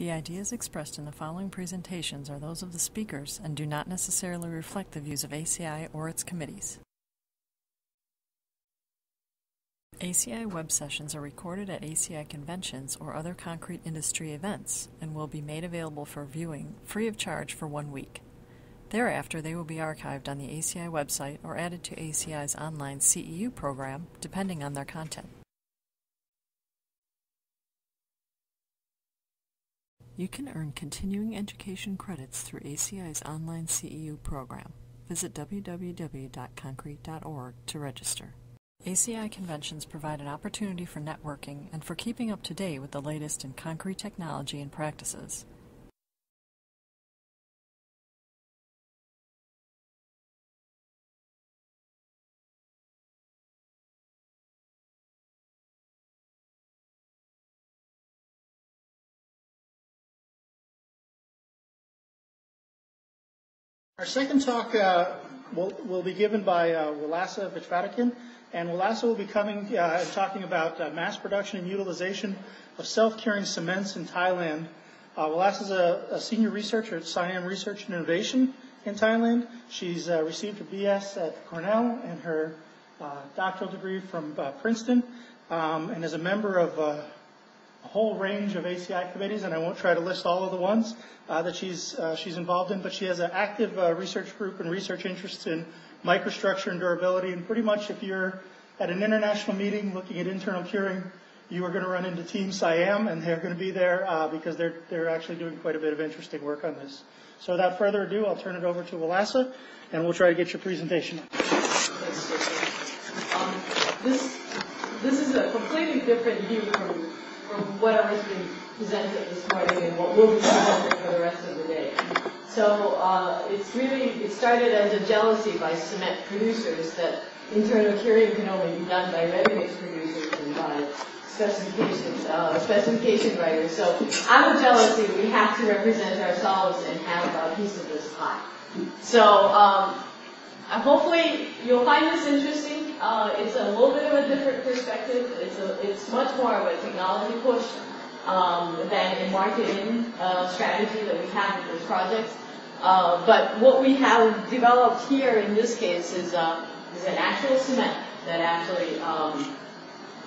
The ideas expressed in the following presentations are those of the speakers and do not necessarily reflect the views of ACI or its committees. ACI web sessions are recorded at ACI conventions or other concrete industry events and will be made available for viewing free of charge for one week. Thereafter, they will be archived on the ACI website or added to ACI's online CEU program, depending on their content. You can earn continuing education credits through ACI's online CEU program. Visit www.concrete.org to register. ACI conventions provide an opportunity for networking and for keeping up to date with the latest in concrete technology and practices. Our second talk uh, will, will, be given by uh, Wilasa and Wilasa will be coming uh, and talking about uh, mass production and utilization of self-curing cements in Thailand. Uh, is a, a, senior researcher at Siam Research and Innovation in Thailand. She's uh, received her BS at Cornell and her uh, doctoral degree from Princeton, um, and is a member of a whole range of ACI committees, and I won't try to list all of the ones uh, that she's uh, she's involved in, but she has an active uh, research group and research interests in microstructure and durability. And pretty much, if you're at an international meeting looking at internal curing, you are going to run into Team Siam, and they're going to be there uh, because they're they're actually doing quite a bit of interesting work on this. So without further ado, I'll turn it over to Wilasa, and we'll try to get your presentation. Um, this this is a completely different view from from whatever's been presented this morning and what will be presented for the rest of the day. So uh, it's really, it started as a jealousy by cement producers that internal curing can only be done by ready-mix producers and by specifications, uh, specification writers. So out of jealousy, we have to represent ourselves and have a piece of this pie. So um, hopefully you'll find this interesting. Uh, it's a little bit of a different perspective. It's a, it's much more of a technology push um, than a marketing uh, strategy that we have with this project. Uh, but what we have developed here in this case is, uh, is an actual cement that actually um,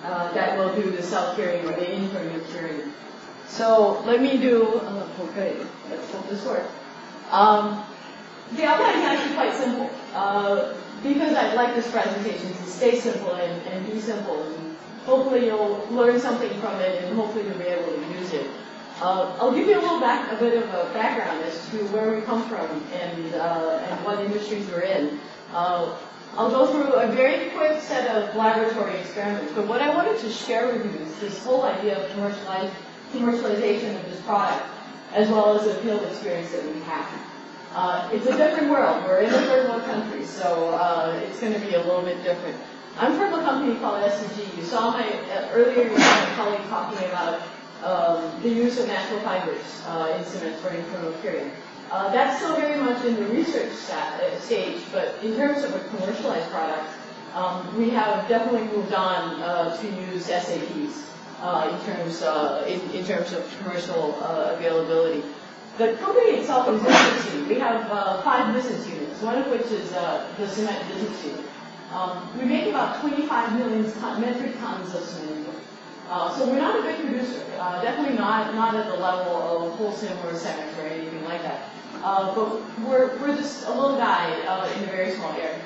uh, that will do the self-curing or the internal curing. So let me do, uh, okay, let's hope this works. Um, the outline is actually quite simple. Because I'd like this presentation to stay simple and, and be simple. And hopefully you'll learn something from it and hopefully you'll be able to use it. Uh, I'll give you a little back, a bit of a background as to where we come from and, uh, and what industries we're in. Uh, I'll go through a very quick set of laboratory experiments, but what I wanted to share with you is this whole idea of commercialization of this product, as well as the field experience that we have. Uh, it's a different world. We're in a third world country, so uh, it's going to be a little bit different. I'm from a company called SCG. You saw my uh, earlier my colleague talking about um, the use of natural fibers uh, in cement for internal curing. Uh, that's still very much in the research uh, stage, but in terms of a commercialized product, um, we have definitely moved on to use SAPs in terms in, in, terms of commercial availability. The company itself is interesting. We have uh, five business units, one of which is uh, the cement business unit. Um, we make about 25 million metric tons of cement. Uh, so we're not a big producer, uh, definitely not not at the level of Holcim or Cemex or anything like that. Uh, but we're, we're just a little guy uh, in a very small area.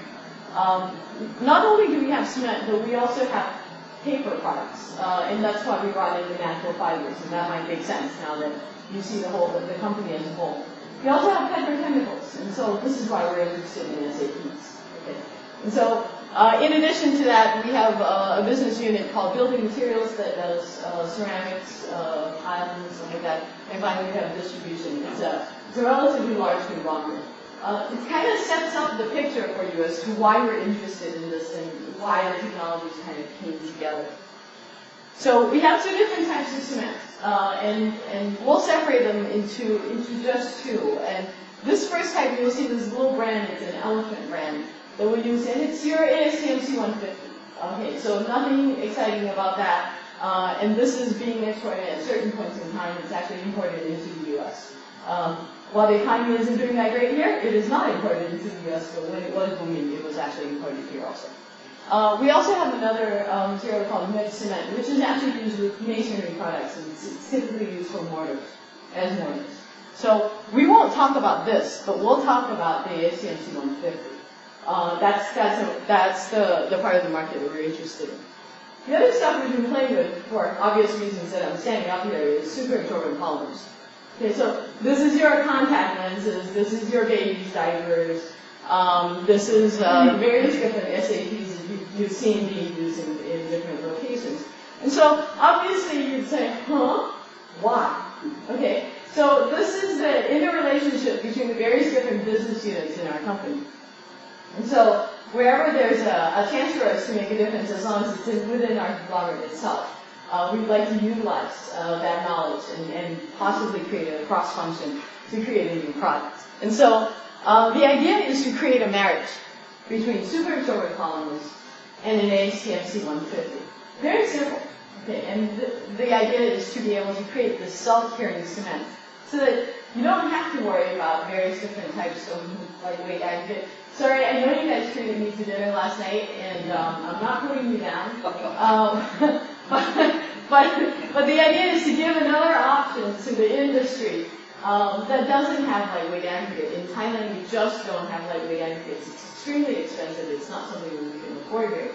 Um, not only do we have cement, but we also have paper products, and that's why we brought in the natural fibers, and that might make sense now that you see the whole, the, company as a whole. We also have petrochemicals, and so this is why we're interested in SAPs. Okay. And so, uh, in addition to that, we have uh, a business unit called Building Materials that does uh, ceramics, uh, tiles, stuff like that. And finally, we have distribution. It's a, it's a relatively large conglomerate. Uh, it kind of sets up the picture for you as to why we're interested in this and why the technologies kind of came together. So we have two different types of cement, uh, and, and we'll separate them into, into just two. And this first type, you'll see this little brand, it's an elephant brand that we use, and it's your ASTM C150. Okay, so nothing exciting about that. Uh, and this is being exported at certain points in time. It's actually imported into the U.S. Um, while the economy isn't doing that great here, it is not imported into the U.S., but when it was booming, it was actually imported here also. Uh, we also have another um, material called mixed cement, which is actually used with masonry products, and it's, it's typically used for mortars, as mortars. So we won't talk about this, but we'll talk about the ASTM C150. Uh, that's that's a, that's the, the part of the market that we're interested in. The other stuff we've been playing with, for obvious reasons that I'm standing up here, is super absorbent polymers. Okay, so this is your contact lenses, this is your baby's diapers, um, this is uh, various different SAPs you, you've seen being used in, in different locations. And so obviously you'd say, huh? Why? Okay, so this is the interrelationship between the various different business units in our company. And so wherever there's a, a chance for us to make a difference, as long as it's within our conglomerate itself, uh, we'd like to utilize uh, that knowledge and, and, possibly create a cross function to create a new product. And so uh, the idea is to create a marriage between superabsorbent polymers and an ASTM 150 Very simple. Okay, and the, the idea is to be able to create this self-curing cement so that you don't have to worry about various different types of lightweight aggregate Sorry, I know you guys treated me to dinner last night, and um, I'm not putting you down. Um, but, but, but the idea is to give another option to the industry um, that doesn't have lightweight aggregate. In Thailand, we just don't have lightweight aggregates. It's extremely expensive. It's not something we can afford much.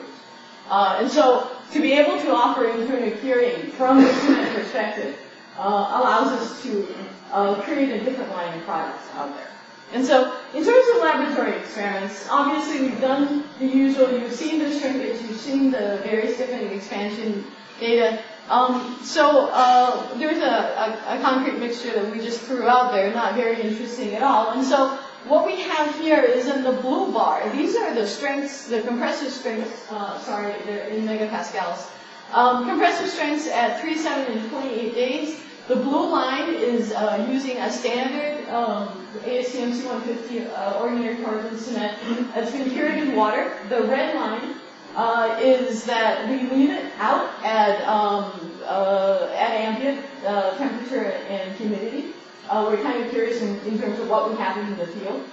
Uh, and so to be able to offer internal curing from the cement perspective uh, allows us to uh, create a different line of products out there. And so, in terms of laboratory experiments, obviously we've done the usual. You've seen the shrinkage, you've seen the various different expansion data. Um, so uh, there's a, a, a, concrete mixture that we just threw out there, not very interesting at all. And so what we have here is in the blue bar. These are the strengths, the compressive strengths. Uh, sorry, they're in megapascals. Um, compressive strengths at 3, 7, and 28 days. The blue line is uh, using a standard um, ASTM 150 uh, ordinary Portland cement that's been cured in water. The red line uh, is that we leave it out at um, uh, at ambient uh, temperature and humidity. Uh, we're kind of curious in, in, terms of what would happen in the field.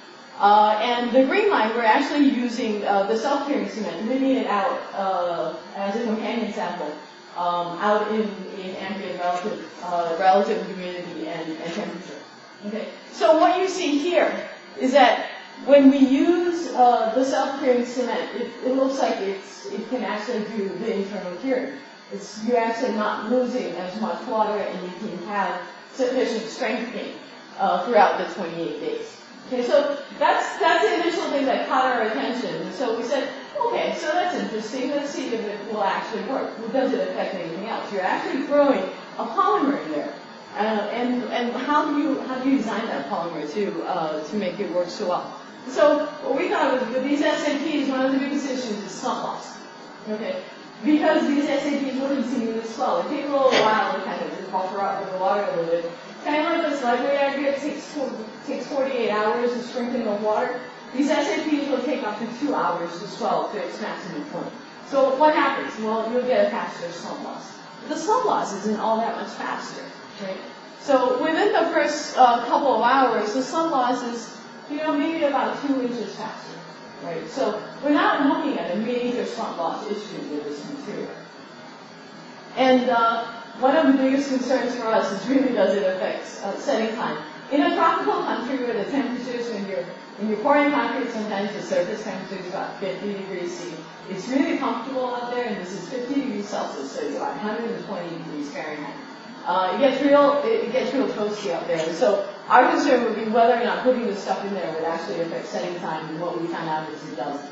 and the green line, we're actually using the self-curing cement, leaving it out as a companion sample um, out in, in ambient relative, uh, relative humidity and, and temperature. Okay. So what you see here is that when we use uh, the self-curing cement, it, it, looks like it's, it can actually do the internal curing. It's, you're actually not losing as much water and you can have sufficient strength gain uh, throughout the 28 days. Okay, so that's, that's the initial thing that caught our attention. So we said, Okay, so that's interesting. Let's see if it will actually work. Does it affect anything else? You're actually throwing a polymer in there. Uh, and and how do you how do you design that polymer to uh, to make it work so well? So what we thought was with these SAPs, one of the biggest issues is slump loss. Okay, because these SAPs will continue to swell. It takes a little while to kind of just buffer up with the water a little bit. Kind of like this lightweight aggregate takes takes 48 hours to strengthen the water. These SAPs will take up to two hours to swell to its maximum point. So what happens? Well, you'll get a faster slump loss. The slump loss isn't all that much faster, right? So within the first uh, couple of hours, the slump loss is, you know, maybe about two inches faster, right? So we're not looking at a major slump loss issue with this material. And uh, one of the biggest concerns for us is really does it affect uh, setting time. In a tropical country where the temperatures when you're when you're pouring concrete, sometimes the surface temperature is about 50 degrees C. It's really comfortable out there, and this is 50 degrees Celsius, so it's about 120 degrees Fahrenheit. Uh, it gets real, it gets real toasty out there. So our concern would be whether or not putting this stuff in there would actually affect setting time, and what we found out is it doesn't.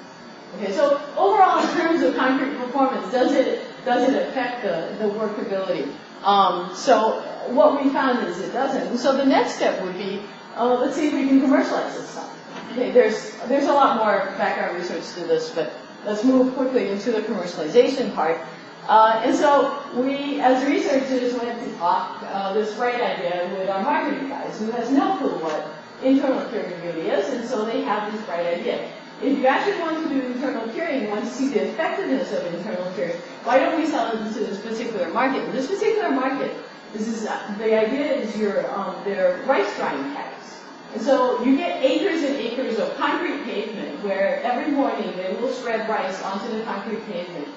Okay, so overall, in terms of concrete performance, does it does it affect the, the workability? Um, so what we found is it doesn't. So the next step would be, uh, let's see if we can commercialize this stuff. Okay, there's there's a lot more background research to this, but let's move quickly into the commercialization part. Uh, and so we, as researchers, went to talk uh, this bright idea with our marketing guys, who has no clue what internal curing really is, and so they have this bright idea. if you actually want to do internal curing, you want to see the effectiveness of internal curing, why don't we sell it to this particular market? In this particular market, this is uh, the idea is your um, their rice drying paddies. And so you get acres and acres of concrete pavement where every morning they will spread rice onto the concrete pavement.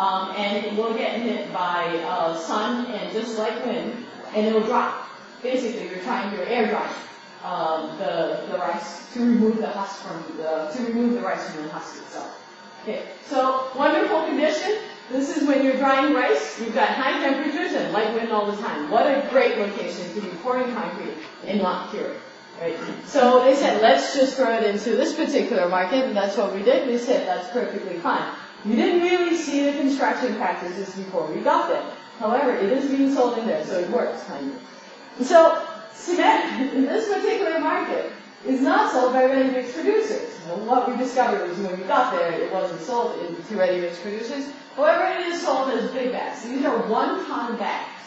Um, and it will get hit by uh, sun and just like wind, and it will drop. Basically, you're trying, you're air drying um, the, the rice to remove the husk from the, to remove the rice from the husk itself. Okay, so wonderful condition. This is when you're drying rice. You've got high temperatures and light wind all the time. What a great location to be pouring concrete and not cure Right? So they said, let's just throw it into this particular market, and that's what we did. We said, that's perfectly fine. We didn't really see the construction practices before we got there. However, it is being sold in there, so it works, kind of. So cement in this particular market is not sold by ready-mix producers. And what we discovered was when we got there, it wasn't sold to ready-mix producers. However, it is sold as big bags. These are one-ton bags.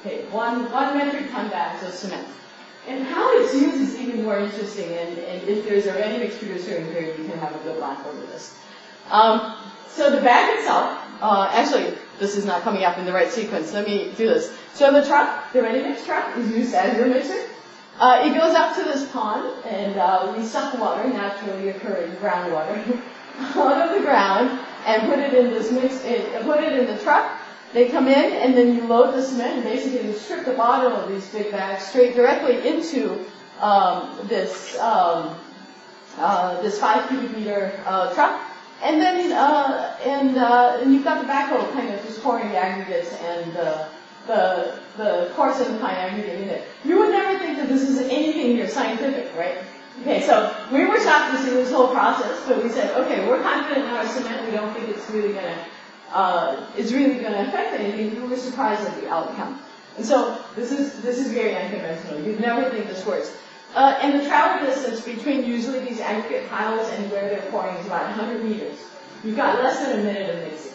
Okay, one, one metric ton bags of cement. And how it's used is even more interesting, and, and if there's a ready-mix producer in here, you can have a good laugh over this. Um, so the bag itself, uh, actually, this is not coming up in the right sequence. Let me do this. So the truck, the ready-mix truck, is used as your mixer. Uh, it goes up to this pond, and uh, we suck water, naturally occurring groundwater, out of the ground, and put it in this mix, it, put it in the truck. They come in, and then you load the cement, and basically you strip the bottom of these big bags straight directly into um, this um, uh, this five cubic meter uh, truck. And then, uh, and, uh, and you've got the backhoe kind of just pouring the aggregates and uh, the, the coarse and the fine aggregate in it. You would never think that this is anything near scientific, right? Okay, so we were shocked to see this whole process, but we said, okay, we're confident in our cement. We don't think it's really gonna, uh, it's really gonna affect anything. We were surprised at the outcome. And so this is this is very unconventional. You'd never think this works. Uh, and the travel distance between usually these aggregate piles and where they're pouring is about 100 meters. You've got less than a minute of mixing.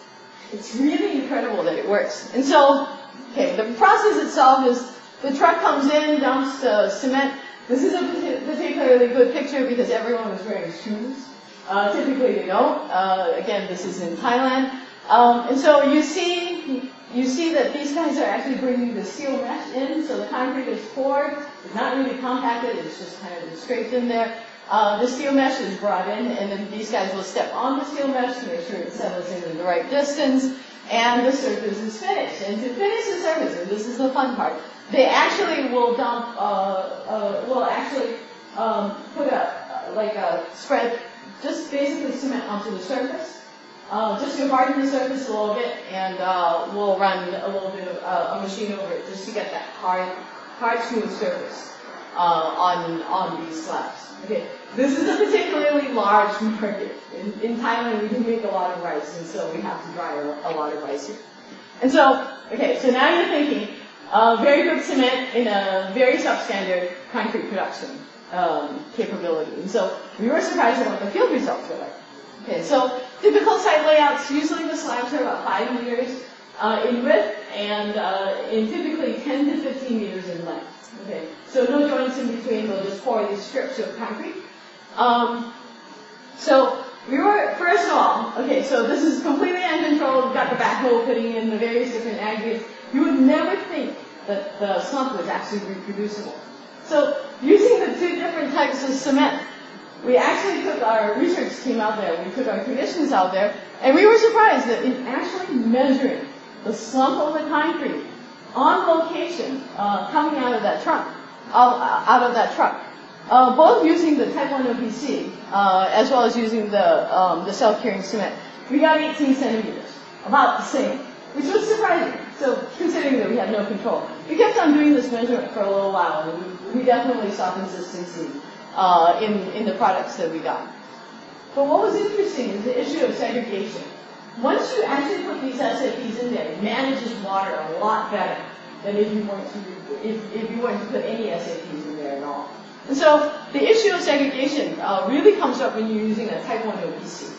It's really incredible that it works. And so, okay, the process itself is the truck comes in, dumps the cement. This is a particularly good picture because everyone was wearing shoes. Uh, typically they don't. Uh, again, this is in Thailand. Um, and so you see you see that these guys are actually bringing the steel mesh in, so the concrete is poured. It's not really compacted, it's just kind of scraped in there. Uh, the steel mesh is brought in, and then these guys will step on the steel mesh to make sure it settles in in the right distance, and the surface is finished. And to finish the surface, and this is the fun part, they actually will dump, uh, uh, will actually um, put a, like a spread, just basically cement onto the surface, uh, just to harden the surface a little bit, and uh, we'll run a little bit of uh, a machine over it just to get that hard, hard smooth surface uh, on on these slabs. Okay, this is a particularly large market. In, in Thailand, we can make a lot of rice, and so we have to dry a, a lot of rice here. And so, okay, so now you're thinking, uh, very good cement in a very substandard concrete production um, capability. And so we were surprised at what the field results were like. Okay, so typical site layouts, usually the slabs are about 5 meters uh, in width and uh, in typically 10 to 15 meters in length. Okay, so no joints in between, they'll just pour these strips of concrete. Um, so we were, first of all, okay, so this is completely uncontrolled, we've got the backhoe putting in the various different aggregates. You would never think that the slump was actually reproducible. So using the two different types of cement, we actually took our research team out there, we took our conditions out there, and we were surprised that in actually measuring the slump of the concrete on location uh, coming out of that truck, out of that truck, uh, both using the Type 1 OPC uh, as well as using the um, the self-curing cement, we got 18 centimeters, about the same, which was surprising. So considering that we had no control, we kept on doing this measurement for a little while, and we, we definitely saw consistency uh, in, in the products that we got. But what was interesting is the issue of segregation. Once you actually put these SAPs in there, it manages water a lot better than if you weren't to, if, if you weren't to put any SAPs in there at all. And so the issue of segregation uh, really comes up when you're using a type 1 OPC.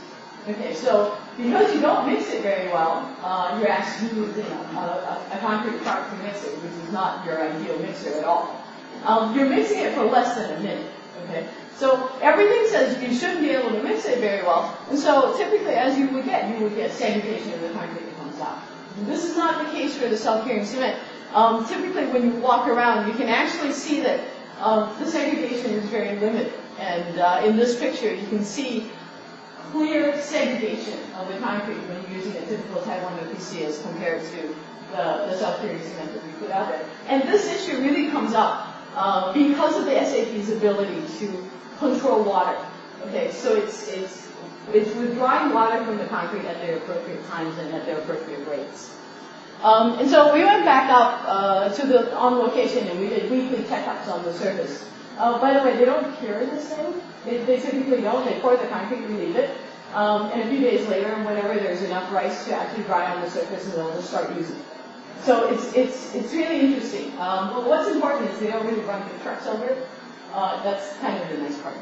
Okay, so because you don't mix it very well, uh, you're actually using a, a, concrete truck to mix it, which is not your ideal mixer at all. Um, you're mixing it for less than a minute. Okay? So everything says you shouldn't be able to mix it very well. And so typically as you would get, you would get segregation of the concrete that comes out. This is not the case for the self-curing cement. Um, typically when you walk around, you can actually see that um, the segregation is very limited. And uh, in this picture, you can see clear segregation of the concrete when you're using a typical Type 1 OPC as compared to the, the self-curing cement that we put out there. And this issue really comes up uh, because of the SAP's ability to control water. Okay, so it's, it's, it's withdrawing water from the concrete at their appropriate times and at their appropriate rates. Um, and so we went back up uh, to the on location and we did weekly checkups on the surface. Uh, by the way, they don't cure this thing. They, they typically don't. They pour the concrete and leave it. Um, and a few days later, whenever there's enough rice to actually dry on the surface, and they'll just start using it. So it's it's it's really interesting. Um, but what's important is they don't really run the trucks over. Uh, that's kind of the nice part.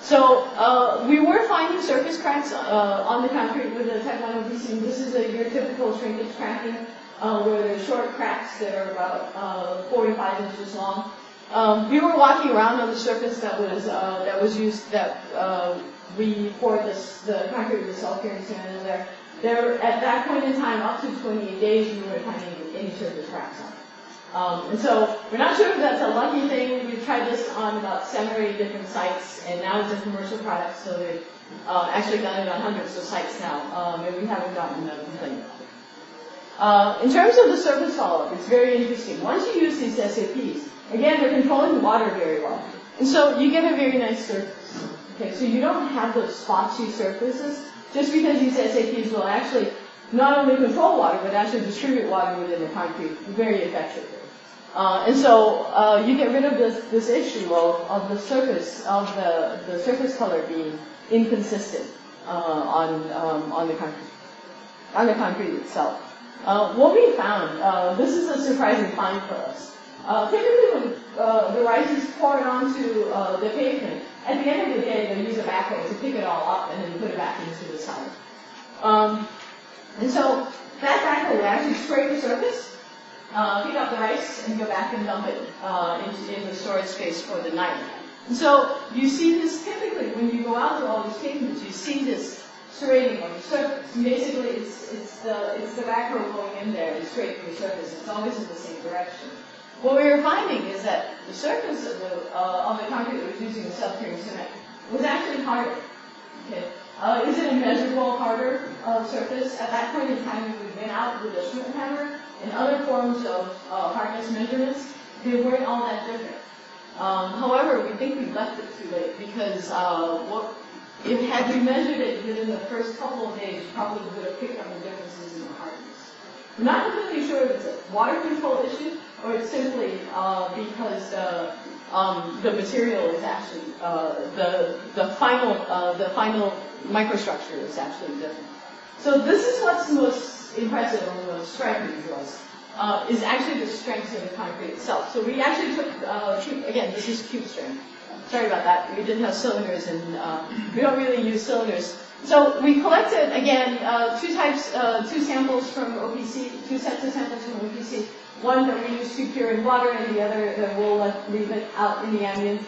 So uh, we were finding surface cracks uh, on the concrete with the Type 1 OPC. This is a, your typical shrinkage cracking, uh, where there's short cracks that are about uh, four inches long. Um, we were walking around on the surface that was uh, that was used that uh, we poured this the concrete with the self-curing cement in there. There at that point in time, up to 28 days, we weren't finding any surface cracks on. Um, and so we're not sure if that's a lucky thing. We've tried this on about seven or eight different sites, and now it's a commercial product, so they've uh, actually done it on hundreds of sites now, um, and we haven't gotten a complaint. Uh, in terms of the surface follow-up, it's very interesting. Once you use these SAPs, again, they're controlling water very well. And so you get a very nice surface. Okay, so you don't have those spotchy surfaces just because these SAPs will actually not only control water, but actually distribute water within the concrete very effectively. Uh, and so uh, you get rid of this, this issue of, of the surface of the, the surface color being inconsistent uh, on um, on the concrete on the concrete itself. Uh, what we found, uh, this is a surprising find for us. Uh, typically, when the rice is poured onto the pavement, at the end of the day, they use a backhoe to pick it all up and then put it back into the side. Um, and so that backhoe will actually scrape the surface, uh, pick up the rice, and go back and dump it uh, into, in the storage space for the night. And so you see this typically when you go out to all these pavements, you see this serrating on the surface. Basically, it's, it's the it's the backhoe going in there and scraping the surface. It's always in the same direction. What we were finding is that the surface of the uh, of the concrete that was using the self-curing cement was actually harder. Okay. Uh, is it a measurable harder uh, surface? At that point in time, we went out with a Schmidt hammer and other forms of uh, hardness measurements. They weren't all that different. Um, however, we think we left it too late because uh, what if had we measured it within the first couple of days, probably we would have picked up the differences in the hardness. I'm not completely sure if it's a water control issue or it's simply uh, because the um, the material is actually uh, the the final uh, the final microstructure is actually different. So this is what's most impressive or most striking to us. Uh, is actually the strength of the concrete itself. So we actually took, uh, again, this is cube strength. Sorry about that. We didn't have cylinders and uh, we don't really use cylinders. So we collected, again, uh, two types, uh, two samples from OPC, two sets of samples from OPC. One that we use to cure in water and the other that we'll let, leave it out in the ambient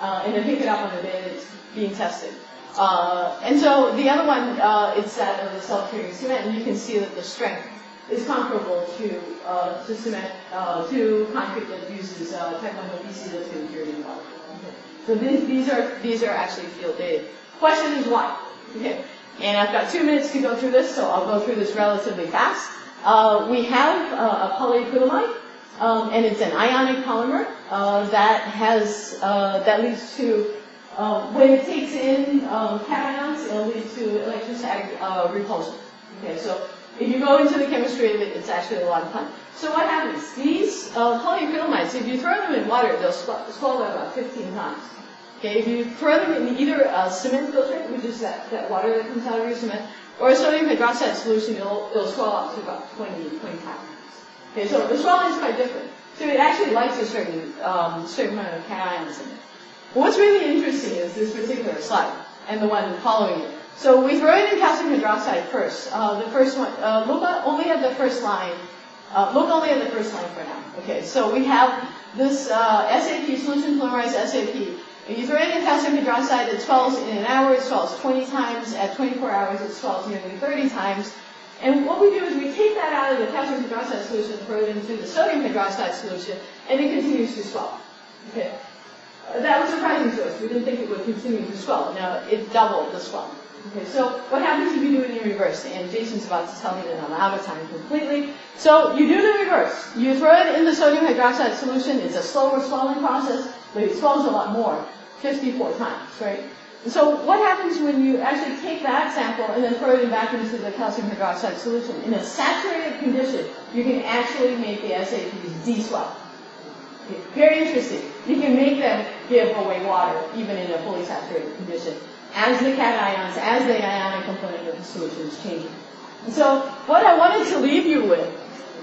uh, and then pick it up on the day it's being tested. Uh, and so the other one, uh, it's that of the self-curing cement, and you can see that the strength is comparable to uh, to cement uh, to concrete that uses uh, Type 1 OPC that's been cured in water. So these, these are these are actually field data. Question is why? Okay. And I've got two minutes to go through this, so I'll go through this relatively fast. Uh, we have uh, a polyacrylamide, um, and it's an ionic polymer uh, that has uh, that leads to uh, when it takes in um, cations, it'll lead to electrostatic uh, repulsion. Okay, so if you go into the chemistry of it, it's actually a lot of fun. So what happens? These uh, polyacrylamides, if you throw them in water, they'll swallow about 15 times. Okay, if you throw them in either a cement filtrate, which is that, that water that comes out of your cement, or a sodium hydroxide solution, it'll, it'll swell up to about 20, 25 times. Okay, so the swelling is quite different. So it actually likes a certain, um, certain amount of cations in it. But what's really interesting is this particular slide, and the one following it. So we throw it in calcium hydroxide first. Uh, the first one, uh, look only at the first line. Uh, look only at the first line for now. Okay, so we have this uh, SAP, solution polymerized SAP, You throw it in calcium hydroxide, it swells in an hour, it swells 20 times. At 24 hours, it swells nearly 30 times. And what we do is we take that out of the calcium hydroxide solution, throw it into the sodium hydroxide solution, and it continues to swell. Okay. That was surprising to us. We didn't think it would continue to swell. Now, it doubled the swell. Okay, so what happens if you do it in reverse? And Jason's about to tell me that I'm out of time completely. So you do the reverse. You throw it in the sodium hydroxide solution. It's a slower swelling process, but it swells a lot more, 54 times, right? So what happens when you actually take that sample and then throw it back into the calcium hydroxide solution? In a saturated condition, you can actually make the SAPs de-swell. Very interesting. You can make them give away water even in a fully saturated condition as the cations, as the ionic component of the solution is changing. And so what I wanted to leave you with,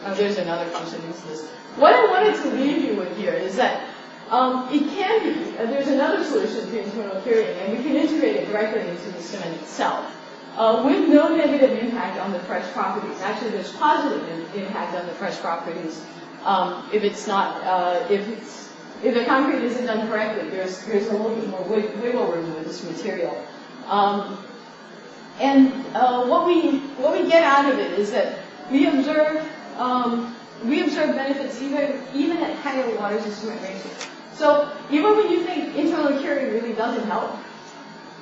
oh, there's another function into this. What I wanted to leave you with here is that um, it can be, uh, there's another solution to internal curing, and we can integrate it directly into the cement itself. Uh, with no negative impact on the fresh properties. Actually, there's positive in, impact on the fresh properties um, if it's not, uh, if it's, if the concrete isn't done correctly. There's there's a little bit more wiggle room with this material. Um, and uh, what we what we get out of it is that we observe um, we observe benefits even even at higher water to cement ratio. So even when you think internal curing really doesn't help,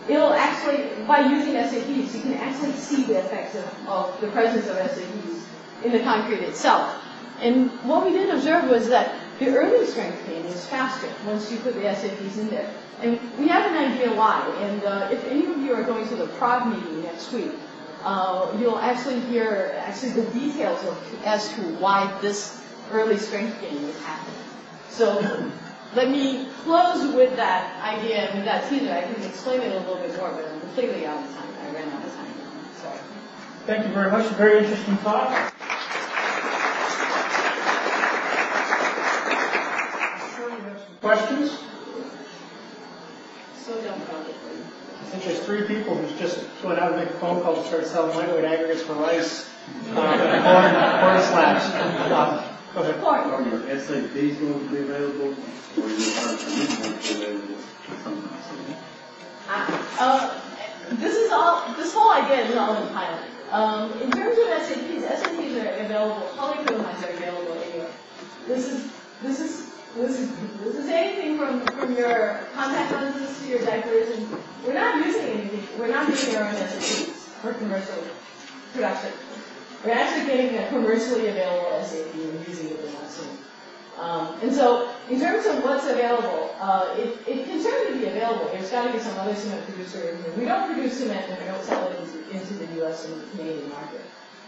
it'll actually, by using SAPs, you can actually see the effects of, of the presence of SAPs in the concrete itself. And what we did observe was that the early strength gain is faster once you put the SAPs in there. And we have an idea why. And uh, if any of you are going to the Prague meeting next week, uh, you'll actually hear actually the details of as to why this early strength gain is happening. So let me close with that idea and with that teaser. I can explain it a little bit more, but I'm completely out of time. I ran out of time. Sorry. Thank you very much. Very interesting talk. Questions? So dumb probably. I think there's three people who just went out and make a phone call to start selling lightweight aggregates for rice, um, corn, corn slabs. Uh, go ahead. Corn. Are your SAPs going to be available, or your RFPs going to be available sometime Uh, this is all, this whole idea is all in pilot. Um, in terms of SAPs, SAPs are available, polyacrylamides are available anywhere. This is, this is, this is, anything from, from your contact lenses to your diapers, and we're not using anything, we're not making our own SAPs for commercial production. We're actually getting a commercially available SAP and using it in our cement. Um, and so, in terms of what's available, uh, it, it can certainly be available. There's got to be some other cement producer. We don't produce cement and we don't sell it into, into the U.S. and the Canadian market.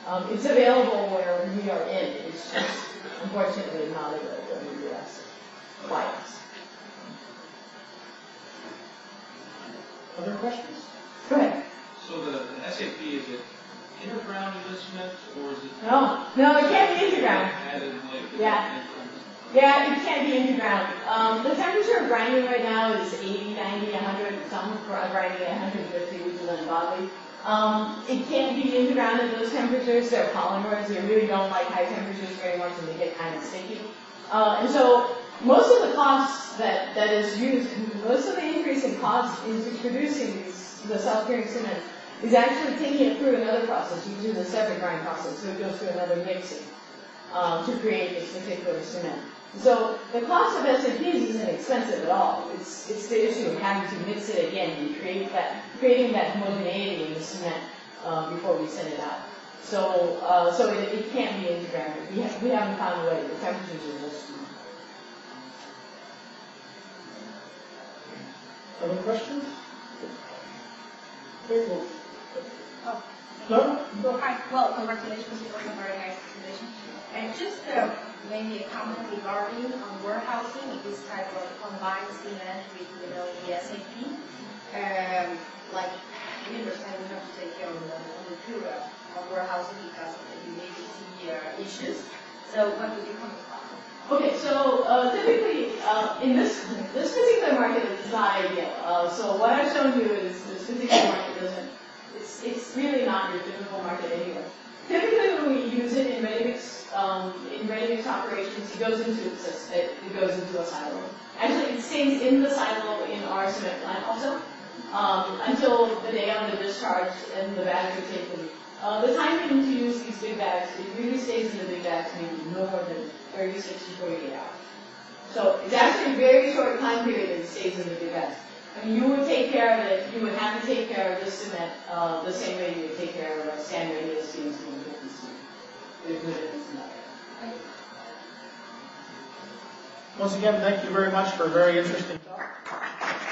Um, it's available where we are in. It's just, unfortunately, not available U.S. Why? Other questions? Go ahead. So the, the SAP, is it underground in this cement, or is it No, no, it can't be underground. added like? Yeah. Yeah, it can't be underground. Um, the temperature of grinding right now is 80, 90, 100. Some are grinding at 150, which is ungodly. Um, it can't be underground at those temperatures. They're polymers. They really don't like high temperatures very much, and they get kind of sticky. Uh, and so most of the cost that, that is used, most of the increase in cost into producing these, the self-curing cement is actually taking it through another process, usually the separate grind process. So it goes through another mixing um, to create this particular cement. So the cost of SAPs isn't expensive at all. It's it's the issue of having to mix it again and create that creating that homogeneity in the cement um, before we send it out. So uh, so it, it can't be integrated. We ha- we haven't found a way. The temperatures are just too high. Other questions? Okay, well, Oh, no? Hi, well, congratulations, was a very nice presentation. And just uh, maybe a comment regarding on warehousing, this type of combined cement with, you know, the SAP. Um, Like, we understand we have to take care of the, on the pure of warehousing because of the humidity uh, issues. So what do you comment on? Okay, so uh, typically uh, in this this particular market it's not ideal. Uh, so what I've shown you is this particular market doesn't. It's it's really not your typical market anyway. Typically when we use it in ready mix um, in ready mix operations, it goes into a, it goes into a silo. Actually, it stays in the silo in our cement plant also, um, until the day on the discharge and the are taken. Uh, the timing to use these big bags, it really stays in the big bags maybe no more than 36 to 48 hours. So it's actually a very short time period that it stays in the big bags. I mean, you would take care of it, you would have to take care of the cement, uh, the same way you would take care of a sand radius CNC and 50 C. There's no difference in that. Once again, thank you very much for a very interesting talk.